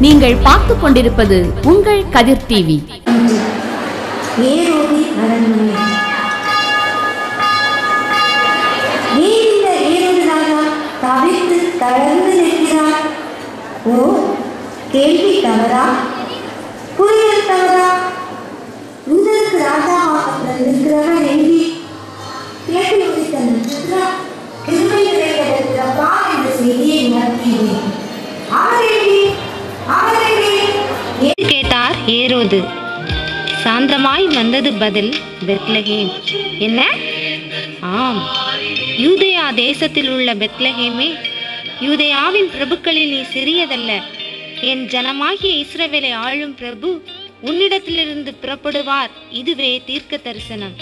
நீங்கள் பார்த்து கொண்டிருப்பது உங்கள் கதிர் டிவி. தவித்து தளர்ந்து நிற்கிறார். ஓ கேள்வி தவறா? புரியல் தவறா? உங்களுக்கு ராஜாவாக பிறந்திருக்கிறவன் கேட்டார் ஏரோது சாந்தமாய் வந்தது பதில் பெத்லஹேம். என்ன? ஆம். யூதயா தேசத்தில் உள்ள பெத்லஹேமே யூதயாவின் பிரபுக்களில் நீ சிறியதல்ல. என் ஜனமாகிய இஸ்ரவேலை ஆளும் பிரபு உன்னிடத்திலிருந்து புறப்படுவார். இதுவே தீர்க்க தரிசனம்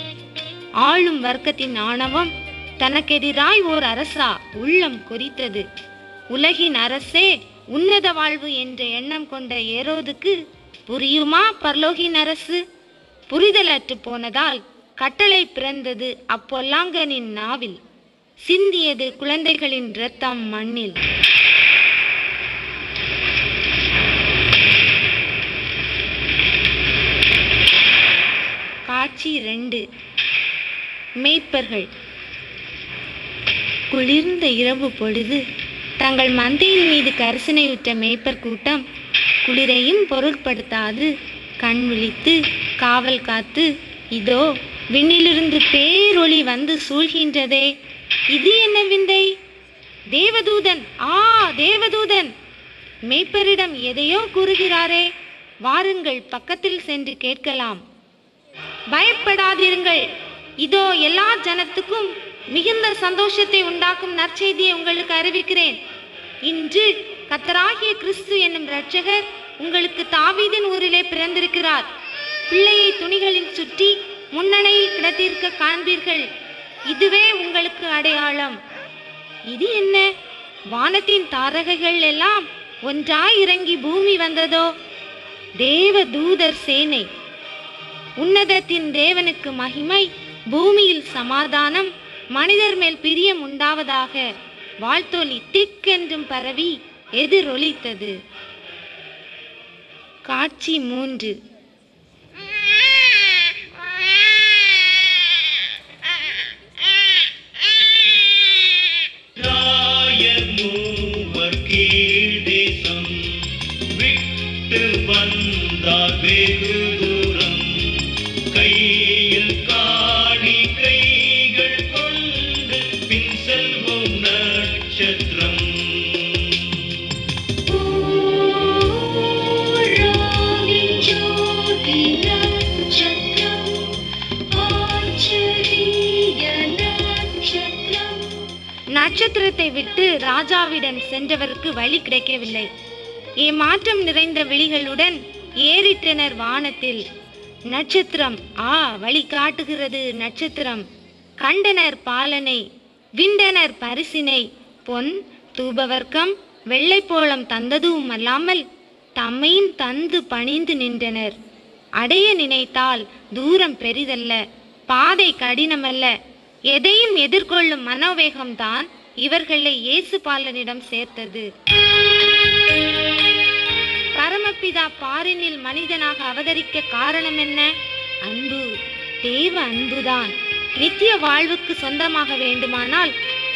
ஆளும் வர்க்கத்தின் ஆணவம் தனக்கெதிராய் ஓர் அரசா உள்ளம் கொதித்தது. உலகின் அரசே உன்னத வாழ்வு என்ற எண்ணம் கொண்ட ஏரோதுக்கு புரியுமா பரலோகி அரசு புரிதலற்று போனதால் கட்டளை பிறந்தது அப்பொல்லாங்கனின் நாவில். சிந்தியது குழந்தைகளின் இரத்தம் மண்ணில். காட்சி ரெண்டு. மேய்ப்பர்கள். குளிர்ந்த இரவு பொழுது தங்கள் மந்தையின் மீது கரிசனையுற்ற மேய்ப்பர் கூட்டம் குளிரையும் பொருட்படுத்தாது. கண் விழித்து காவல் காத்து இதோ விண்ணிலிருந்து பேரொளி வந்து சூழ்கின்றதே. இது என்ன விந்தை? தேவதூதன் ஆ தேவதூதன். மேய்ப்பரிடம் எதையோ கூறுகிறாரே. வாருங்கள் பக்கத்தில் சென்று கேட்கலாம். பயப்படாதிருங்கள். இதோ எல்லா ஜனத்துக்கும் மிகுந்த சந்தோஷத்தை உண்டாக்கும் நற்செய்தியை உங்களுக்கு அறிவிக்கிறேன். இன்று கத்தராகிய கிறிஸ்து என்னும் இரட்சகர் உங்களுக்கு தாவீதின் ஊரிலே பிறந்திருக்கிறார். பிள்ளையை துணிகளில் சுற்றி முன்னணையில் கிடத்திருக்க காண்பீர்கள். இதுவே உங்களுக்கு அடையாளம். இது என்ன? வானத்தின் தாரகைகள் எல்லாம் ஒன்றாய் இறங்கி பூமி வந்ததோ? தேவ தூதர் சேனை. உன்னதத்தின் தேவனுக்கு மகிமை பூமியில் சமாதானம் மனிதர் மேல் பிரியம் உண்டாவதாக. வாழ்த்தொலி திக்கென்றும் பரவி எதிரொலித்தது. காட்சி மூன்று. நட்சத்திரத்தை விட்டு ராஜாவிடம் சென்றவருக்கு வழி கிடைக்கவில்லை. ஏமாற்றம் நிறைந்த விழிகளுடன் ஏறிட்டனர் வானத்தில். நட்சத்திரம் ஆ வழி காட்டுகிறது நட்சத்திரம். கண்டனர் பாலனை விண்டனர் பரிசினை. பொன் தூபவர்க்கம் வெள்ளைப்போளம் தந்ததும் அல்லாமல் தம்மையும் தந்து பணிந்து நின்றனர். அடைய நினைத்தால் தூரம் பெரிதல்ல பாதை கடினமல்ல. எதையும் எதிர்கொள்ளும் மனோவேகம்தான் இவர்களை இயேசு பாலனிடம் சேர்த்தது. பரமபிதா பாரினில் மனிதனாக அவதரிக்க காரணம் என்ன? அன்பு. தேவ அன்புதான். நித்திய வாழ்வுக்கு சொந்தமாக வேண்டுமானால்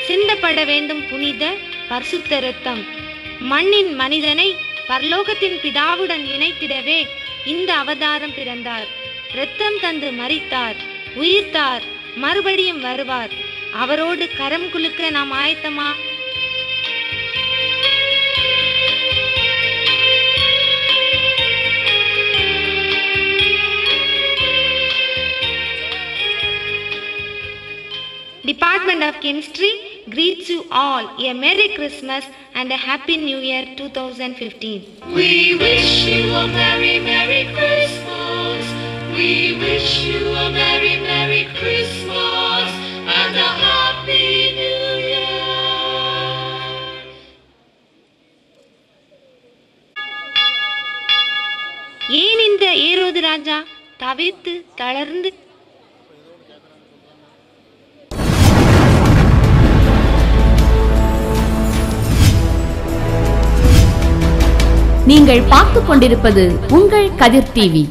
சிந்தப்பட வேண்டும் புனித பரிசுத்த ரத்தம் மண்ணின் மனிதனை பரலோகத்தின் பிதாவுடன் இணைத்திடவே இந்த அவதாரம் பிறந்தார். இரத்தம் தந்து மறித்தார் உயிர்த்தார் மறுபடியும் வருவார் அவரோடு கரம் குலுக்க நாம் ஆயத்தமா Department of Chemistry greets you all a Merry Christmas and a Happy New Year 2015. We wish you a Merry, Merry Christmas. We wish you a very Merry Christmas and a Happy New Year. ஏன் இந்த ஏரோது ராஜா தவித்து தளர்ந்து நீங்கள் பார்த்து கொண்டிருப்பது உங்கள் கதிர் TV